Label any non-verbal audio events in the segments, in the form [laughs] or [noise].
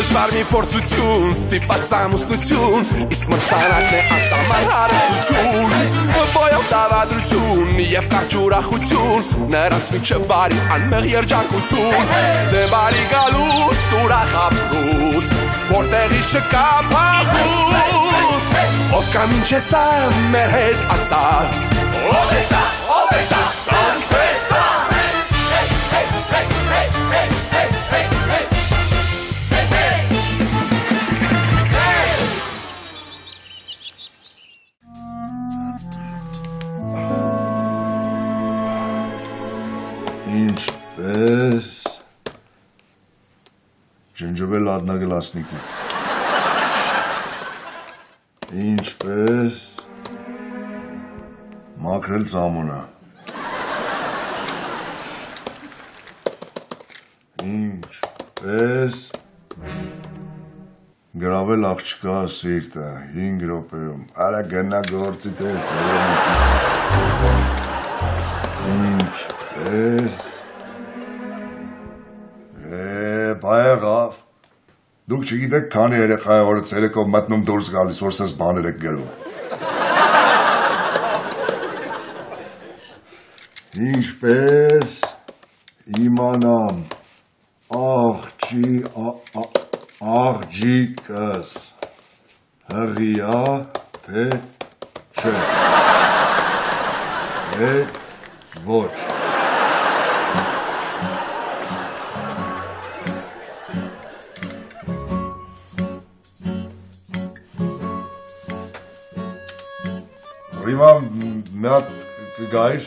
Դժվար մի փորձություն, ստիպած ամուսնություն, իսկ մրցանակն է ասաման հարստություն Բոյով դավադրություն եւ կարճ ուրախություն, նրանց միջև բարի անմեղ երջանկություն Դե բարի գալուս, ուրախ ապրուս, որտեղի չկա փախուս Ով կա ինչ է սա, մեր հետ ասա Ով է սա, ով է սա, Ինչպես ջնջվել ադնագլասնիկից Ինչպես մաքրել ծամոնը Ինչպես գրավել աղջկա սիրտը 5 րոպեում արա գնա գործի տես ծերունի Ինչպես Է, բայեղավ։ Դուք չգիտեք քանի երեխա է օրը ցերեկով մտնում դուրս գալիս, որ սես բաներ եք գրում։ Ինչպես իմանամ աղջի աղջիկս հղիա թե չէ։ Է ոչ։ մի հատ կգայր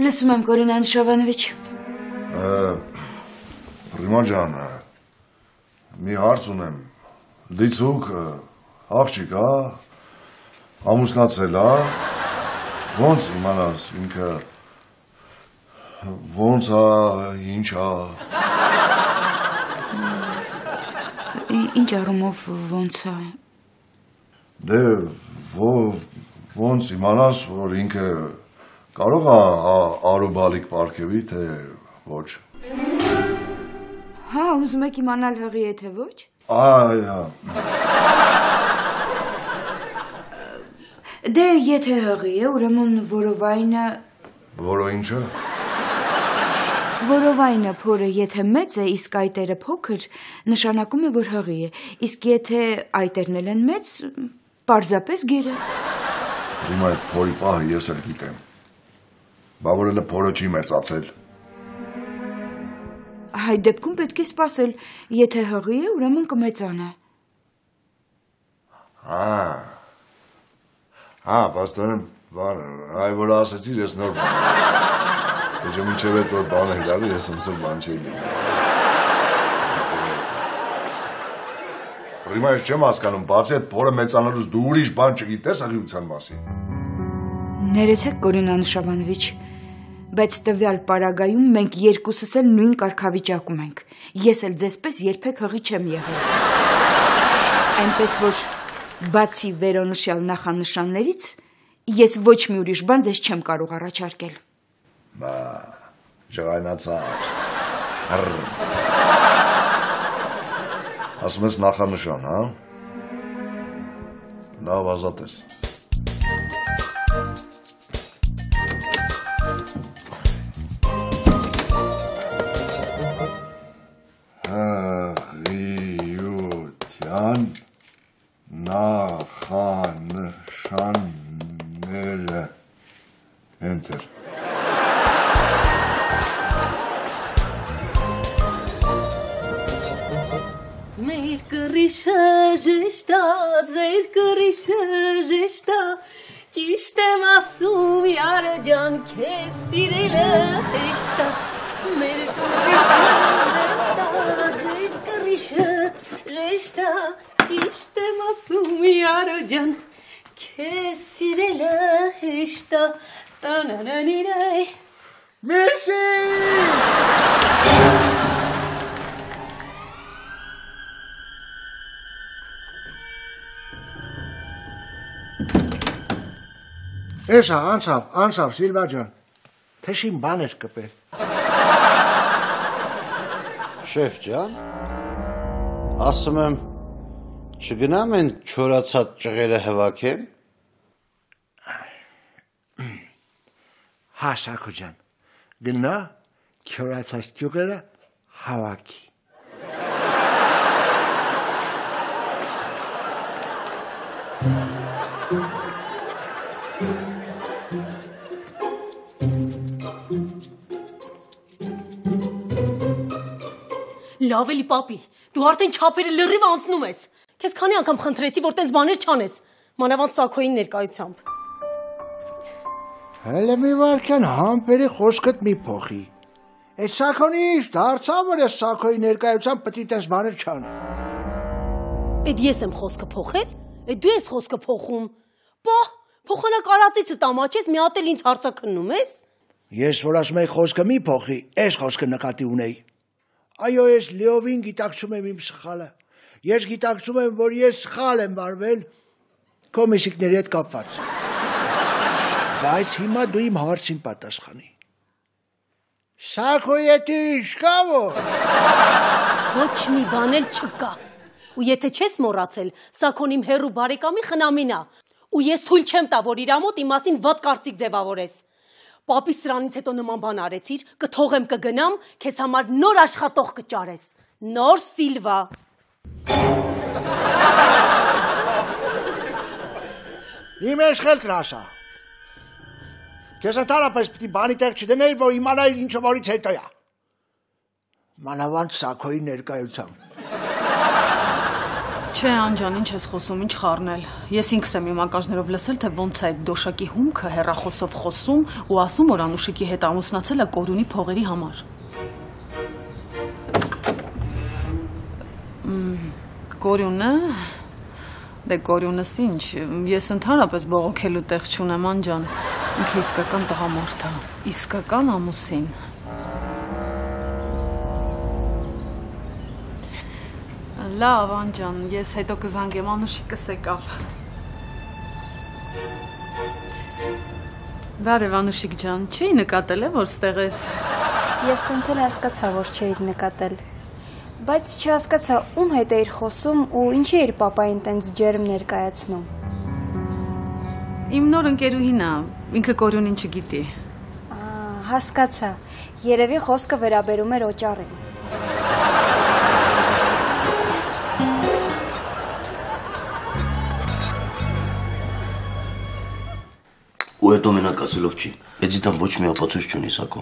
Լսում եմ, Կորինան Շավանովիչ։ Ռիման ջան, մի հարց ունեմ։ Դիցուկ աղջիկ, հա, ամուսնացել, հա, ոնց իմանաս ինքը, ոնց հա, ինչ հա, Ինչ առումով ոնց է։ դե ոնց իմանաս, որ ինքը կարող է արուբալիկ պարգևի, թե ոչ։ Հա, ուզում եք իմանալ հղի է թե ոչ։ Այ, հա, Դե եթե հղի է, ուրեմն որովայնը որո Որով այնը փորը եթե մեծ է, իսկ այտերը փոքր, նշանակում է, որ հղի է։ Իսկ եթե այտերն էլ են մեծ, պարզապես գերը։ Դում այդ փորի պահը ես էլ գիտեմ։ Բա որ էլ փորը չի մեծացել։ Այդ դեպքում պետք է սպասել, եթե հղի է, ուրեմն կմեծանա։ Հա։ Հա, բաստորեն, բան, այ որ ասեցիր, ես նոր բան ասացի։ Դե մինչև այդ որ բանը հրալու, ես ոնց էլ բան չի լինի։ Հիմա ես չեմ հասկանում, բացի այդ փորը մեծանալուց դու ուրիշ բան չգիտես աղիության մասին։ Ներեցեք, Կորինան Շաբանովիչ, բայց տվյալ պարագայում մենք երկուսս էլ նույն կարգավիճակում ենք։ Ես էլ ձեզպես երբեք հղի չեմ եղել։ Այնպես որ բացի վերոնշյալ նախանշաններից ես ոչ մի ուրիշ բան ձեզ չեմ կարող առաջարկել։ Բա, ջղայնացար։ Հռ։ Ասում ես նախանշան, հա։ Լավ ազատես։ Հղիության նախանշանները յարը ջան, քեզ սիրելը հեշտա։ Մեր կռիշը ժեշտա, ձեր կռիշը ժեշտա, ճիշտ եմ ասում յարը ջան, քեզ Էսա, անցավ, անցավ, Սիլվա ջան։ թշին բան էր կպել։ Շեֆ ջան, ասում եմ, չգնամ են չորացած ճղերը հվակեմ։ Հա, Սակո ջան, գնա քյորացած ճյուղերը հավաքի։ Էլի պապի, դու արդեն չափերը լրիվ անցնում ես։ Քեզ քանի անգամ խնդրեցի, որ տենց բաներ չանես։ Մանավանդ Սակոյին ներկայությամբ։ Հələ մի վարքան համբերի խոսքդ մի փոխի։ Այդ Սակոնի դարձավ որ ես Սակոյի ներկայությամբ պետք է տես բաներ չանի։ Էդ ես եմ խոսքը փոխել։ Էդ դու ես խոսքը փոխում։ Պա, փոխանակ արածիցը տամաչես, մի հատ էլ ինձ հարցակննում ես։ Ես որ ասում եի խոսքը մի փոխի, այս խոսքը նկատի ունեի։ Այո, ես լիովին գիտակցում եմ իմ սխալը։ Ես գիտակցում եմ, որ ես սխալ եմ վարվել կոմիսիկների հետ կապված։ Բայց հիմա դու իմ հարցին պատասխանի։ Սակոյի հետ ինչ կա որ։ Ոչ մի բան էլ չկա։ Ու եթե չես մոռացել, Սակոն իմ հերու բարեկամի խնամինա։ Ու ես թույլ չեմ տա, որ իր ամոթ իմ մասին վատ կարծիք ձևավորես։ Պապի սրանից հետո նման բան արեցիր, կթողեմ կգնամ, քեզ համար նոր աշխատող կճարես։ Նոր Սիլվա։ Իմ էշխելքն ասա։ Քեզ ընդհանրապես պիտի բանի տեղ չդնեի, որ իմանայի ինչը որից հետո է։ Մանավանդ Սակոյի ներկայությամբ։ Չէ, անջան, ինչ ես խոսում, ինչ խառնել։ Ես ինքս եմ իմ անկաժներով լսել, թե ոնց է այդ դոշակի հումքը հերախոսով խոսում ու ասում, որ Անուշիկի հետ ամուսնացել է Կորյունի փողերի համար։ Կորյունը Դե Կորյունս ինչ, ես ընդհանրապես բողոքելու տեղ չունեմ անջան։ Ինքը իսկական տղամարդ է, իսկական ամուսին։ Լավ, անջան, ես հետո կզանգեմ Անուշիկս եկավ։ Բարև Անուշիկ ջան, չի նկատել է որ ստեղ ես։ Ես տենց էլ հասկացա, որ չէիր նկատել։ Բայց չհասկացա ում հետ էիր խոսում ու ինչի էիր papayin տենց ջերմ ներկայացնում։ Իմ նոր ընկերուհին է, ինքը Կորյունին չգիտի։ Ա, հասկացա։ Երևի խոսքը վերաբերում էր օճառին։ Ու հետո մենակ ասելով չի։ Էդիտան ոչ մի ապացույց չունի սակո։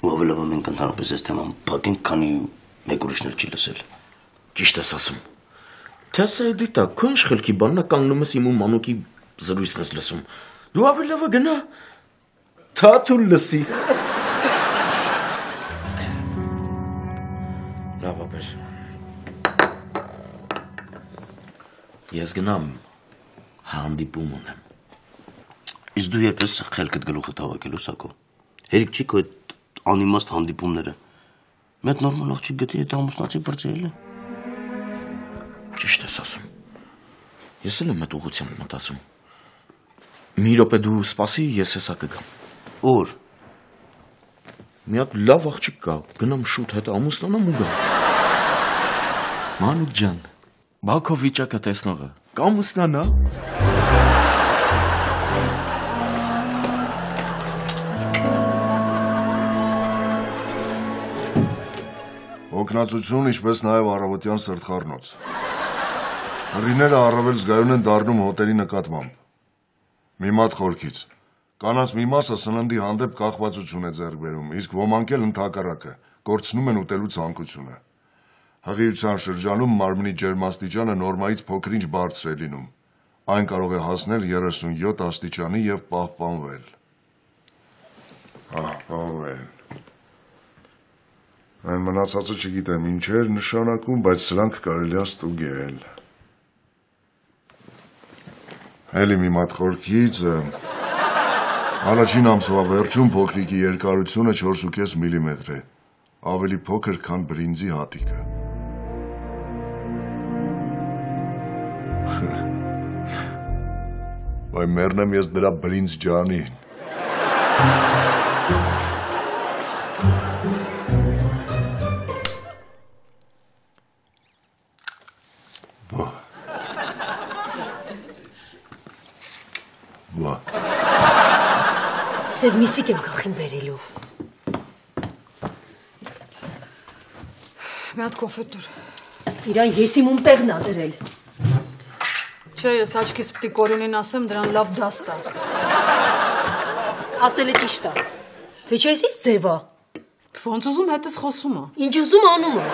Ու ավելով մենք ընդհանրապես այս թեման բակին քանի մեկ ուրիշներ չի լսել։ Ճիշտ ես ասում։ Թե ասա Էդիտա, քո ինչ խելքի բաննա կանգնում ես իմ ու մանուկի զրույցն ես լսում։ Դու ավելովը գնա։ Թաթու լսի։ Լավ ապեր։ Ես գնամ հանդիպում ունեմ։ Իսկ դու երբ ես խելքդ գլուխը հավաքելու սակո։ Հերիք չի քո այդ անիմաստ հանդիպումները։ Մի հատ նորմալ աղջիկ գտի այդ ամուսնացի բրծել է։ Ճիշտ ես ասում։ Ես էլ եմ այդ ուղղությամբ մտածում։ Մի րոպե դու սպասի, ես հեսա կգամ։ Օր։ Մի հատ լավ աղջիկ կա, գնամ շուտ հետ ամուսնանամ ու գամ։ Մանուկ ջան, բակո վիճակը տեսնողը, կամուսնանա։ Օգնածություն, ինչպես նաև առավոտյան սրտխառնոց։ Հղիները առավել զգայուն են դառնում հոտելի նկատմամբ։ Մի մատ խորքից։ Կանանց մի մասը սննդի հանդեպ կախվածություն է ձեռք բերում, իսկ ոմանք էլ ընդհակառակը կորցնում են ուտելու ցանկությունը։ Հղիության շրջանում մարմնի ջերմաստիճանը նորմայից փոքրինչ բարձր է լինում։ Այն կարող է հասնել 37 աստիճանի եւ պահպանվել։ Պահպանվել։ Այն մնացածը չգիտեմ ինչ էր նշանակում, բայց սրանք կարելի է ստուգել։ Էլի մի մատ խորքից առաջին ամսվա վերջում փոքրիկի երկարությունը 4.5 մմ է։ Ավելի փոքր, քան բրինձի հատիկը։ Վայ մեռնեմ ես դրա բրինձ ջանին։ Բա։ Սև միսիկ եմ գլխին բերելու։ Մի հատ կոֆե դուր։ Իրան ես իմ ում տեղն ա դրել։ Չէ, ես աչքիս պիտի կորյունին ասեմ, դրան լավ դաս տա։ Ասել է ճիշտ ա։ Թե չէ էսից ձև ա։ Ոնց ուզում հետս խոսում ա։ Ինչ ուզում անում ա։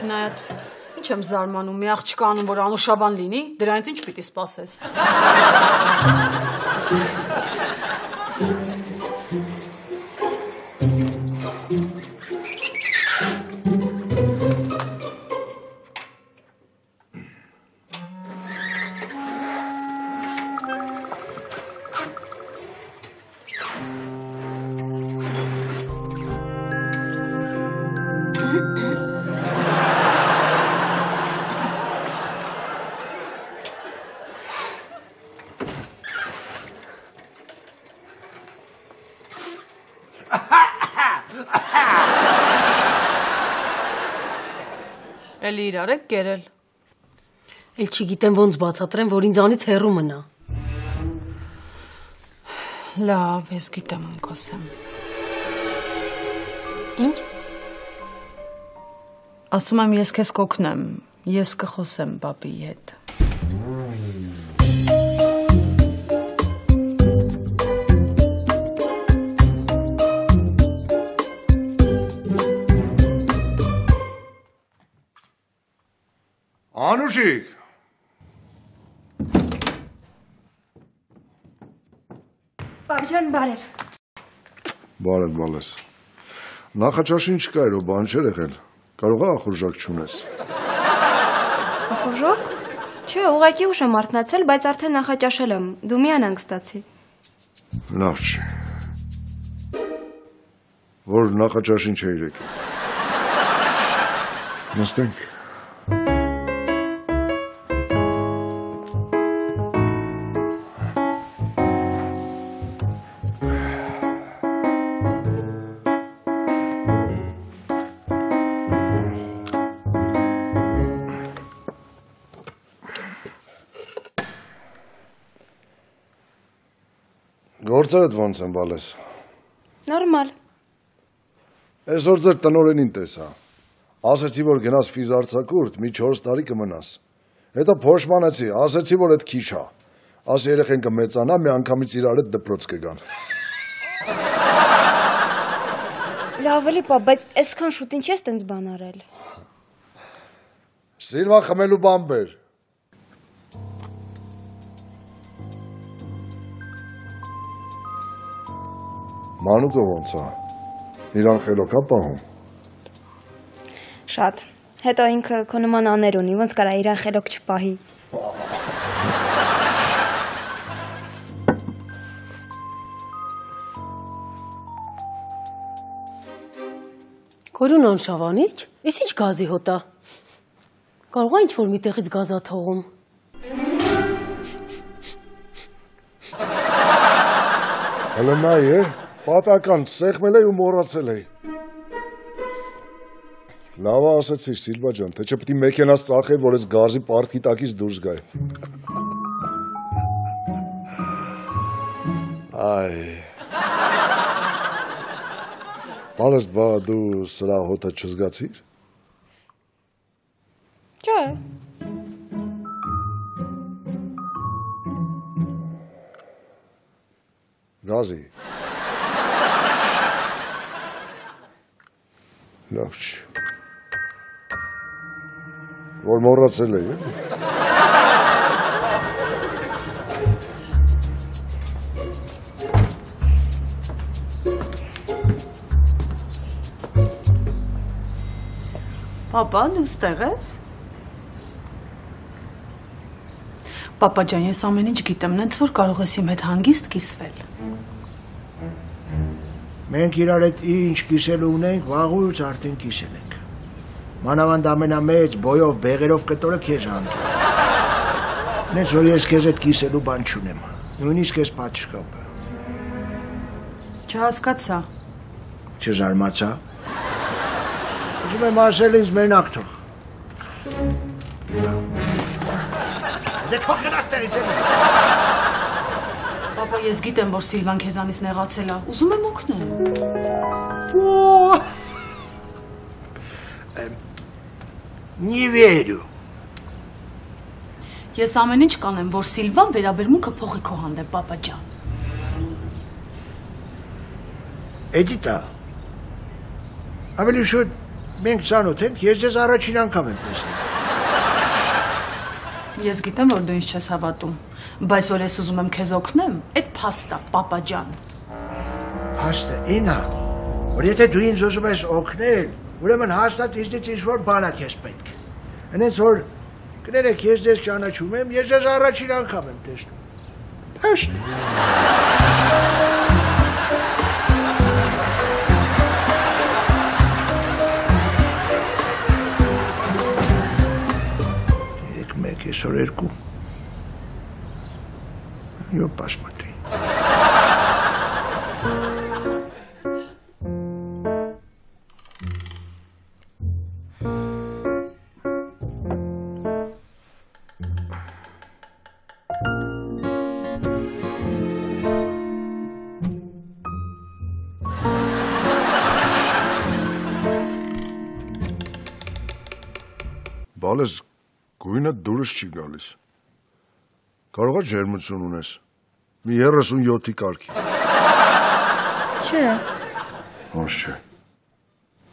Չնայած ինչ եմ զարմանում, մի աղջկա անում, որ անուշաբան լինի, դրանից ինչ պիտի սպասես։ 哈哈哈哈哈哈。Էլի իրար եք կերել։ Էլ չգիտեմ ոնց բացատրեմ, որ ինձանից հեռու մնա։ Լավ, ես գիտեմ ում կասեմ։ Ինչ։ Ասում եմ ես քեզ կօգնեմ։ Ես կխոսեմ papi հետ։ Անուշիկ։ Պապջան, բարև։ Բարև, բալես։ Նախաճաշին չկա երո բան չէր եղել։ Կարող է ախորժակ չունես։ Ախորժոք։ Չէ, ուղղակի ուշ եմ արթնացել, բայց արդեն նախաճաշել եմ։ Դու մի անհանգստացի։ Լավ չի։ Որ նախաճաշին չէիր եկել։ Նստենք։ Գործերդ ոնց են բալես։ Նորմալ։ Այսօր ձեր տնորենին տեսա։ Ասեցի, որ գնաս ֆիզարցակուրտ, մի 4 տարի կմնաս։ Հետո փոշմանեցի, ասեցի, որ այդ քիչ է։ Աս երեխեն կմեծանա, մի անգամից իրար հետ դպրոց կգան։ Լավ էլի, պապ, բայց այսքան շուտ ինչ ես տենց բան արել։ Սիլվա խմելու բան բեր։ Մանուկը ոնց է։ Իրան խելոք է պահում։ Շատ։ Հետո ինքը քո նման աներ ունի, ոնց կարա իրան խելոք չպահի։ Կորուն անշավանիչ։ Էս ինչ գազի հոտա։ Կարող է ինչ որ միտեղից գազա թողում։ Հələ նայ է, պատական սեղմել է ու մոռացել է։ Լավ ասացիր Սիլվա ջան, թե չէ պիտի մեքենաս ծախե, որ այս գազի պարտքի տակից դուրս գայ։ Այ։ Բալես բա դու սրա հոտը չզգացիր։ Չէ։ Գազի։ Լավ չի։ Որ մոռացել է, է։ Պապա, դու ստեղ ես։ Պապա ջան, ես ամեն ինչ գիտեմ, նենց որ կարող ես իմ հետ հանգիստ կիսվել։ Մենք իրար հետ ինչ կիսելու ունենք, վաղուց արդեն կիսել ենք։ Մանավանդ ամենամեծ բոյով բեղերով կտորը քեզ հանդիպ։ Նենց որ ես քեզ հետ կիսելու բան չունեմ։ Նույնիսկ ես պատշկապը։ Չհասկացա։ Չզարմացա։ Ուզում եմ ասել ինձ մենակ թող։ Դե թող գնաս տեղից Պապա, ես գիտեմ, որ Սիլվան քեզանից նեղացել է։ Ուզում եմ օգնել։ Не верю։ Ես ամեն ինչ կանեմ, որ Սիլվան վերաբերմունքը փոխի քո հանդեպ, պապա ջան։ Էդիտա։ Ավելի շուտ մենք ցանոթ ենք, ես ձեզ առաջին անգամ եմ տեսնում։ Ես գիտեմ, որ դու ինձ չես հավատում, բայց որ ես ուզում եմ քեզ օգնեմ, այդ փաստա, պապա ջան։ Հաստը ինա, որ եթե դու ինձ ուզում ես օգնել, ուրեմն հաստատ իզնից ինչ-որ բան է քեզ պետք։ Հենց որ կներեք, ես ձեզ ճանաչում եմ, ես ձեզ առաջին անգամ եմ տեսնում։ Փաշտ։ այսօր երկու։ Ну, посмотри. Балез, кој надурш чигалис? Կարողա ջերմություն ունես։ Մի 37-ի կարգի։ Չէ, Ոչ չէ։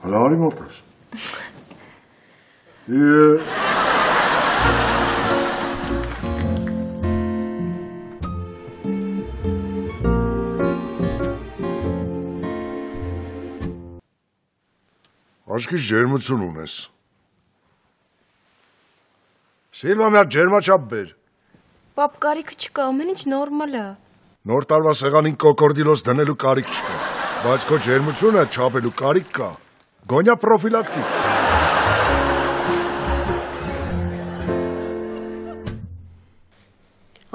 Հələ արի մոտ ես։ [laughs] Է Աչքից ջերմություն ունես։ Սիլվա մի հատ ջերմաչափ բեր։ պապ կարիքը չկա, ամեն ինչ նորմալ է։ Նոր տարվա սեղանին կոկորդիլոս դնելու կարիք չկա, բայց քո ջերմությունը չափելու կարիք կա։ Գոնյա պրոֆիլակտիկ։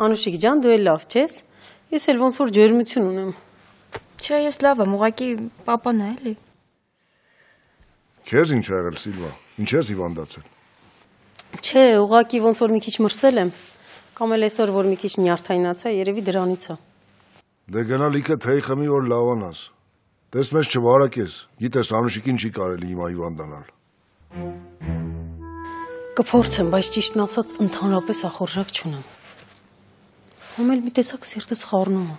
Անուշիկ ջան, դու էլ լավ չես։ Ես էլ ոնց որ ջերմություն ունեմ։ Չէ, ես լավ եմ, ուղղակի պապան է էլի։ Քեզ ինչ ա եղել Սիլվա։ Ինչ ես հիվանդացել։ Չէ, ուղղակի ոնց որ մի քիչ մրսել եմ։ Կամ էլ այսօր որ մի քիչ նյարդայնացա, երևի դրանից է։ Դե գնա լիքը թեյ խմի որ լավանաս։ Տես մեզ չվարակես։ Գիտես Անուշիկին չի կարելի հիմա հիվանդանալ։ Կփորձեմ, բայց ճիշտն ասած ընդհանրապես ախորժակ չունեմ։ Համ էլ մի տեսակ սիրտս խառնում է։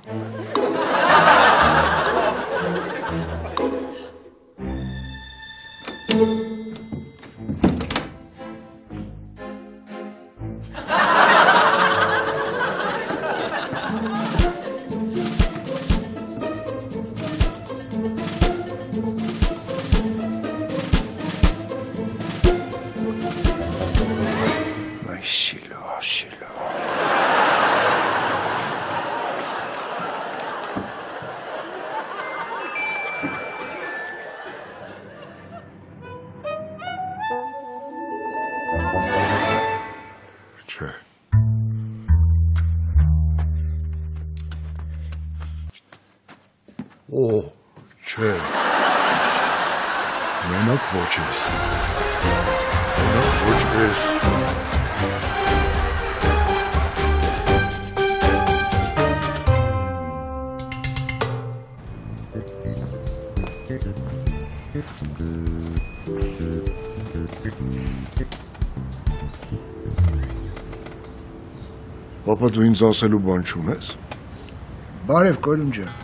Ay Չէ։ Օ, չէ։ Մենակ ոչ ես։ Մենակ Պապա դու ինձ ասելու բան չունես։ Բարև Կորյուն ջան։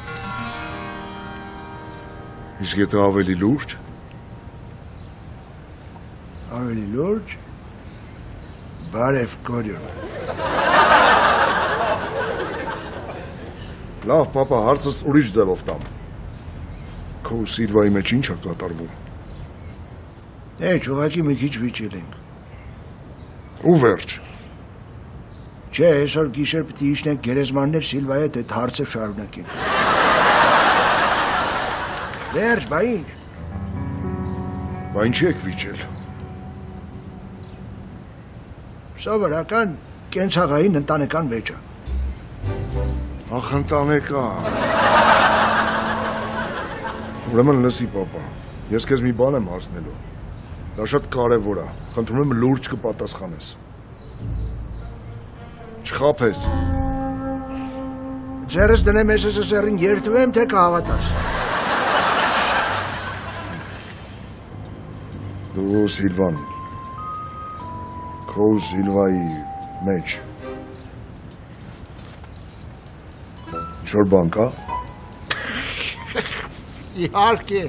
Իսկ եթե ավելի լուրջ, Ավելի լուրջ։ Բարև Կորյուն։ լավ, պապա, հարցս ուրիշ ձևով տամ։ Քո ու Սիլվայի մեջ ինչ է կատարվում։ Դե, ուղղակի մի քիչ վիճել ենք։ Ու վերջ։ Չէ, այսօր գիշեր պիտի իջնենք գերեզմաններ Սիլվայի հետ այդ հարցը շարունակենք։ Վերջ, բա ինչ։ Բա ինչի եք վիճել։ Սովորական կենցաղային ընտանեկան վեճը։ Ախ, ընտանեկան։ Ուրեմն լսի, papa։ Ես քեզ մի բան եմ հարցնելու։ Դա շատ կարևոր է։ Խնդրում եմ լուրջ կպատասխանես։ Չխափես։ Ձերս դնեմ SSSR-ին երթվեմ, թե կհավատաս։ Դու Սիլվան։ Քո Սիլվայի մեջ։ Շոր բան կա։ Իհարկե։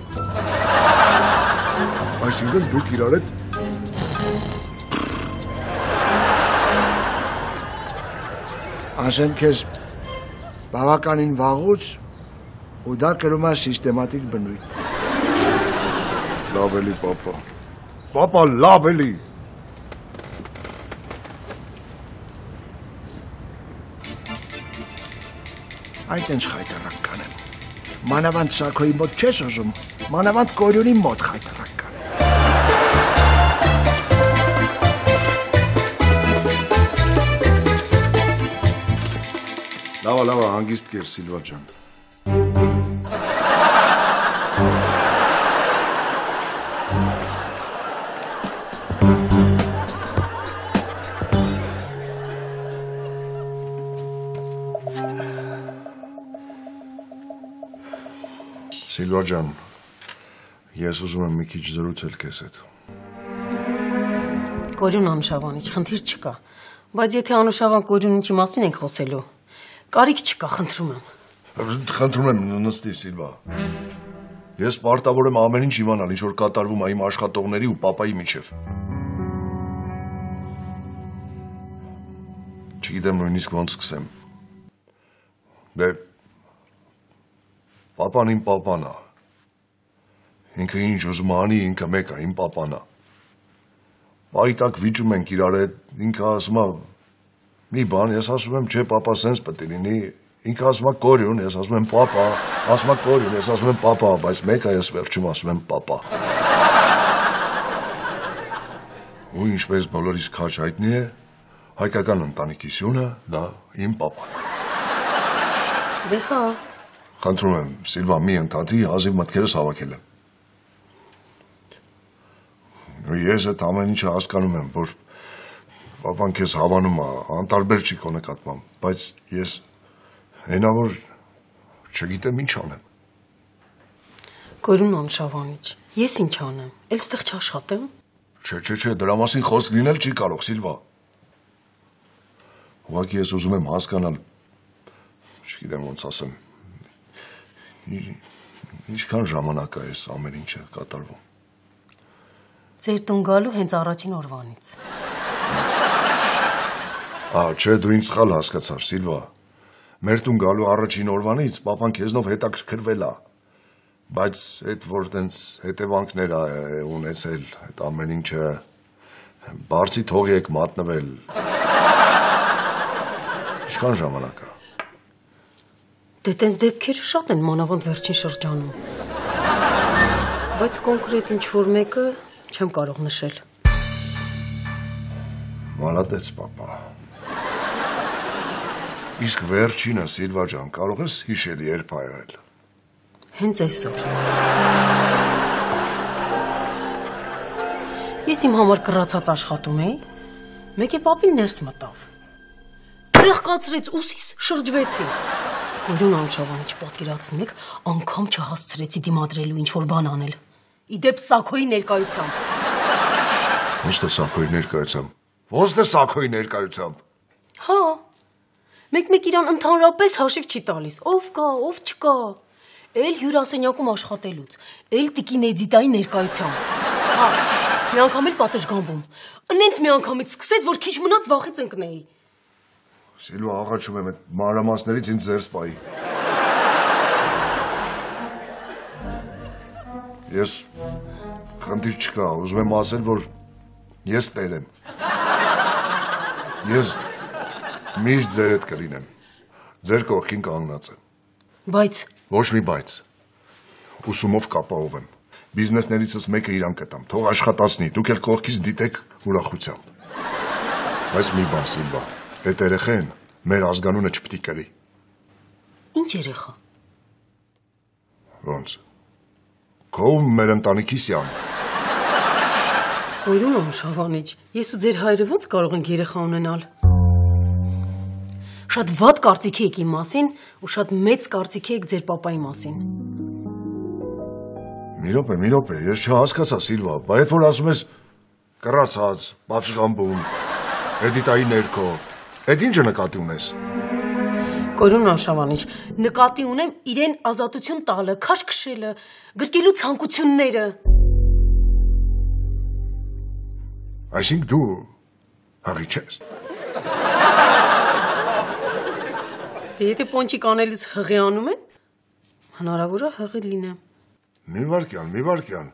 Այսինքն դուք իրար հետ Ասեմ քեզ բավականին վաղուց ու դա կրում է սիստեմատիկ բնույթ։ լավ էլի, papa։ Papa, լավ էլի։ Այդ ինչ խայտարակ կանեմ։ Մանավանդ Սակոյի մոտ չես ուզում, մանավանդ Կորյունի մոտ խայտարակ Լավա, լավա, հանգիստ կեր Սիլվա ջան։ Սիլվա ջան, ես ուզում եմ մի քիչ զրուցել քեզ հետ։ Կորյուն անուշավանիչ, խնդիր չկա։ Բայց եթե անուշավան կորյուն ինչի մասին ենք խոսելու, կարիք չկա, խնդրում եմ։ Խնդրում եմ նստի Սիլվա։ Ես պարտավոր եմ ամեն ինչ իմանալ, ինչ որ կատարվում է իմ աշխատողների ու papayi միջև։ Չգիտեմ նույնիսկ ոնց սկսեմ։ Դե papan իմ papan է։ Ինքը ինչ ուզում անի, ինքը մեկ է, իմ papan է։ Այտակ վիճում ենք իրար ինքը ասում է մի բան, ես ասում եմ, չէ, papa սենց պետք է լինի, ինքը ասում է կորյուն, ես ասում եմ papa, ասում է կորյուն, ես ասում եմ papa, բայց մեկը ես վերջում ասում եմ papa։ Ու ինչպես բոլորիս քաչ հայտնի է, հայկական ընտանիքի սյունը դա իմ papan։ Դե հա, Խնդրում եմ, Սիլվա, մի ընդհատի, հազիվ մտքերս հավաքել եմ։ Ես այդ ամեն ինչը հասկանում եմ, որ papan քեզ հավանում է, անտարբեր չի քո նկատմամբ, բայց ես հենա որ չգիտեմ ինչ անեմ։ կորյուն անուշավանիչ, ես ինչ անեմ, էլ ստեղ չաշխատեմ։ Չէ, չէ, չէ, դրա մասին խոսք լինել չի կարող, Սիլվա։ Ուղղակի ես ուզում եմ հասկանալ, չգիտեմ ոնց ասեմ։ Ինչքան ժամանակ է այս ամեն ինչը կատարվում։ Ձեր տուն գալու հենց առաջին օրվանից։ Ա, չէ, դու ինձ սխալ հասկացար, Սիլվա։ Մեր տուն գալու առաջին օրվանից papan քեզնով հետաքրքրվել է։ Բայց այդ որ տենց հետևանքներ է ունեցել, այդ ամեն ինչը բարձի թող եք մատնվել։ Ինչքան ժամանակ է։ Դե տենց դեպքերը շատ են մանավանդ վերջին շրջանում։ Բայց կոնկրետ ինչ որ մեկը չեմ կարող նշել։ Մալադեց, papa։ Իսկ վերջինը, Սիլվա ջան, կարող ես հիշել երբ ա եղել։ Հենց այսօր։ Ես իմ համար կռացած աշխատում էի։ Մեկ է պապին ներս մտավ։ Գրխկացրեց ուսիս, շրջվեցի։ Գորյուն անշավանիչ պատկերացնում եք, անգամ չհասցրեցի դիմադրելու ինչ որ բան անել։ Իդեպ Սակոյի ներկայությամբ։ Ոնց թե Սակոյի ներկայությամբ։ Ոնց թե Սակոյի ներկայությամբ։ Հա։ Մեկ-մեկ իրան ընդհանրապես հաշիվ չի տալիս։ Ով կա, ով չկա։ Էլ հյուրասենյակում աշխատելուց, էլ տիկին Էդիտայի ներկայությամբ։ Հա։ Մի անգամ էլ պատշգամբում։ Ընենց մի անգամից սկսեց, որ քիչ մնաց վախից ընկնեի։ Սիլվա աղաչում եմ այդ մանրամասներից ինձ ձեր սպայի։ Ես խնդիր չկա, ուզում եմ ասել, որ ես տեր եմ։ Ես միշտ ձեր հետ կլինեմ։ Ձեր կողքին կանգնած եմ։ Բայց Ոչ մի բայց։ Ուսումով կապահով եմ։ Բիզնեսներիցս մեկը իրան կտամ։ Թող աշխատացնի, դուք էլ կողքից դիտեք ուրախությամբ։ Բայց մի բան, Սիլվա, այդ երեխեն մեր ազգանունը չպետք է կրի։ ինչ երեխա։ Ոնց։ Քո ու մեր ընտանիքի սյան։ Գորյուն Ամշավանիչ, ես ու ձեր հայրը ո՞նց կարող ենք երեխա ունենալ։ Շատ վատ կարծիքի եք իմ մասին ու շատ մեծ կարծիքի եք ձեր papayi մասին։ Մի րոպե, մի րոպե, ես չհասկացա Սիլվա, բայց այդ որ ասում ես կռացած, բացղամբում, Էդիտայի ներքո, այդ ի՞նչը նկատի ունես։ Գորյուն Ամշավանիչ, նկատի ունեմ իրեն ազատություն տալը, քաշ քշելը, գրկելու ցանկությունները։ Այսինքն դու հաղի չես։ Դե եթե պոնչիկ անելուց հղի անում են, հնարավոր է հղի լինեմ։ Մի վարքյան, մի վարքյան։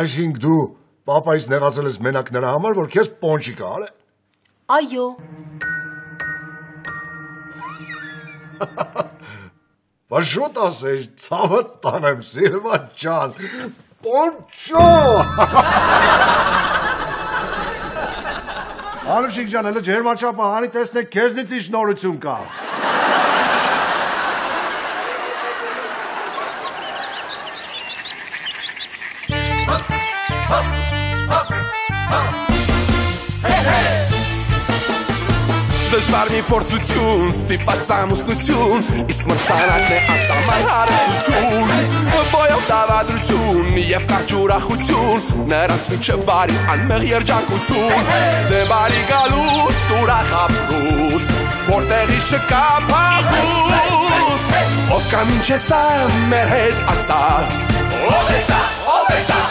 Այսինքն դու papaից նեղացել ես մենակ նրա համար, որ քեզ պոնչիկ արե։ Այո, [laughs] Բայց շուտ ասես, ցավը տանեմ, Սիլվա ջան։ Պոնչո։ [laughs] Անուշիկ ջան, հələ ջերմաչափը հանի տեսնեք, քեզնից ինչ նորություն կա։ Դժվար մի փորձություն, ստիպած ամուսնություն, իսկ մրցանակն է ասաման հարստություն, բոյով դավադրություն եւ կարճ ուրախություն, նրանց միջը բարի անմեղ երջանկություն, դե բարի գալուս, ուրախ ապրուս, որտեղի չկա փախուս, ով կա մինչ է սա մեր հետ ասա, ով է սա, ով է սա,